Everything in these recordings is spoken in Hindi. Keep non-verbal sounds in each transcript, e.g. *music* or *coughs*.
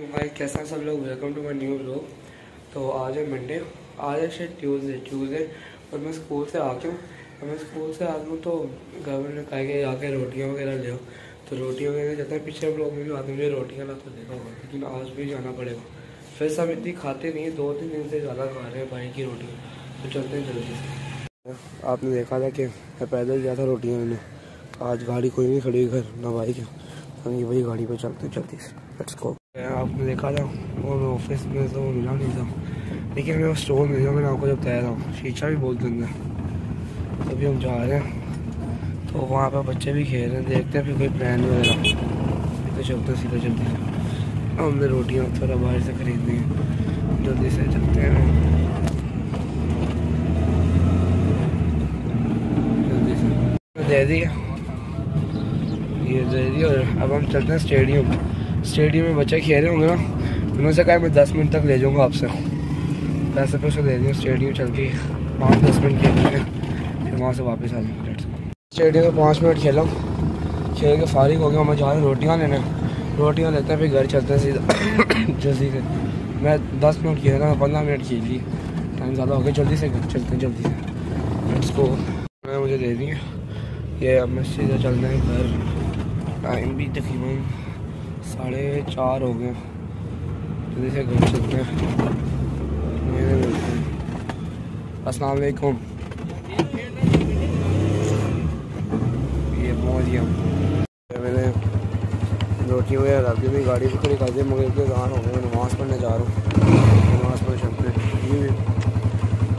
भाई कैसा सब लोग welcome to my new blog तो आज है मंडे आज है शायद ट्यूजडे ट्यूजडे और मैं स्कूल से आ हूँ. और मैं स्कूल से आ हूँ तो गवर्नमेंट ने कहा कि आके रोटियाँ वगैरह ले तो रोटियाँ वगैरह जाते हैं पिछले ब्लॉग में भी आते मुझे रोटियाँ ला तो देखा होगा, लेकिन आज भी जाना पड़ेगा. फिर सब इतनी खाते नहीं है दो तीन दिन से ज़्यादा खा रहे हैं भाई की रोटियाँ. तो चलते हैं जल्दी से. आपने देखा था कि मैं पैदल गया था रोटियाँ मैंने आज गाड़ी कोई नहीं खड़ी घर, ना भाई क्या हम ये वही गाड़ी पर चलते जल्दी से. लेट्स गो आपने देखा था वो ऑफ़िस में तो मिला नहीं था। लेकिन वो स्टोर मिल गया मैंने आपको जब बताया था, शीशा भी बहुत गंदा है। अभी हम जा रहे हैं तो वहाँ पर बच्चे भी खेल रहे हैं, देखते हैं फिर कोई प्लान वगैरह। तो चलते सीधा जल्दी से हमने रोटियाँ थोड़ा बाहर से खरीदनी है, जल्दी से चलते हैं। जल्दी से। दे दिया। ये दे दिया, और अब हम चलते हैं स्टेडियम स्टेडियम में बच्चे खेल रहे होंगे ना, उन्होंने से कहा मैं दस मिनट तक ले जाऊँगा आपसे। पैसे पैसे दे दिए, स्टेडियम चल के पाँच दस मिनट खेल फिर वहाँ से वापस आ जाएँगे स्टेडियम में पाँच मिनट खेला। खेल के फारिग हो गया मैं जा रहे रोटियाँ लेने। रोटियाँ लेते हैं, फिर घर चलते हैं सीधा। *coughs* जल्दी से। मैं दस मिनट खेल रहा पंद्रह मिनट खेल ली टाइम ज़्यादा हो गया, जल्दी से घर चलते हैं, जल्दी से। इसको मुझे दे दिए। ये अब मैं सीधा चलते हैं घर। टाइम भी तकरीबन साढ़े चार हो गए। जल्दी से घर चलते हैं। अस्सलाम वालेकुम। ये गया मैंने रोटी वगैरह रख दी गाड़ी भी खड़ी कर दी मगर इतने जान हो गए नमाज़ पढ़ने जा रहा हूँ। नमाज़ पढ़ चलते ये भी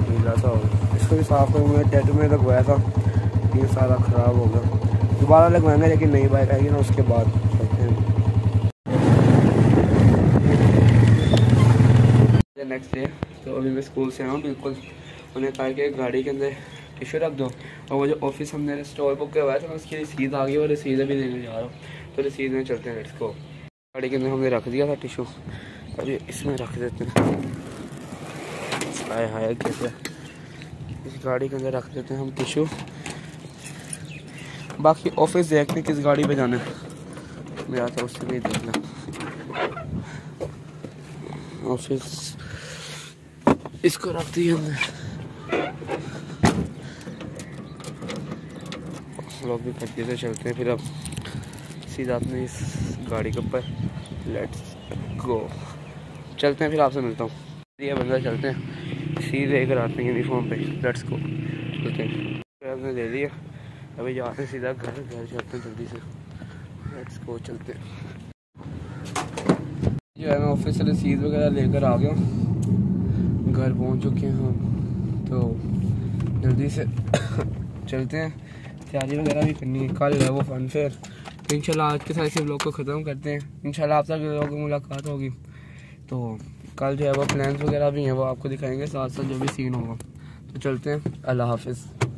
नीला सा हो इसको भी साफ़ करूँगा टैटू में लगवाया था। ये सारा ख़राब हो गया। दोबारा लगवाएँगे, लेकिन नई बाइक आएगी ना उसके बाद चलते हैं नेक्स्ट डे तो अभी मैं स्कूल से आऊँ बिल्कुल। उन्हें कहा कि गाड़ी के अंदर टिशू रख दो। और वो जो ऑफ़िस हमने स्टोर बुक करवाया था उसकी रसीद आ गई और रसीद अभी देने जा रहा हूँ। तो रसीद में चलते हैं लेट्स को गाड़ी के अंदर हमने रख दिया था टिशू अभी इसमें रख देते हैं। हाय हाय, कैसे? इस गाड़ी के अंदर रख देते हैं हम टिशू बाकी ऑफ़िस देखते हैं किस गाड़ी पे जाना है। मेरा तो उससे भी देखना। ऑफ़िस। इसको रख दिए हमने। लोग भी खड्डे से चलते हैं फिर अब। सीधा अपने इस गाड़ी के ऊपर। लेट्स गो चलते हैं फिर आपसे मिलता हूँ। ये बंदा चलते हैं। सीधे घर आते हैं यूनिफॉर्म पे। लेट्स गो चलते हैं हमने दे दिया। अभी जाते हैं सीधा घर। घर चलते हैं जल्दी से। लेट्स गो चलते हैं। जो है, मैं ऑफ़िस से रसीद वगैरह लेकर आ गया हूँ। घर पहुँच चुके हैं हम तो जल्दी से *coughs* चलते हैं। तैयारी वगैरह भी करनी है, कल है वो फन फेयर तो इंशाल्लाह आज के साथ इस ब्लॉग को ख़त्म करते हैं। इंशाल्लाह आप तक लोगों की मुलाकात होगी। तो कल जो है वो प्लान्स वगैरह भी हैं, वो आपको दिखाएँगे साथ साथ जो भी सीन होगा। तो चलते हैं, अल्लाह हाफिज़।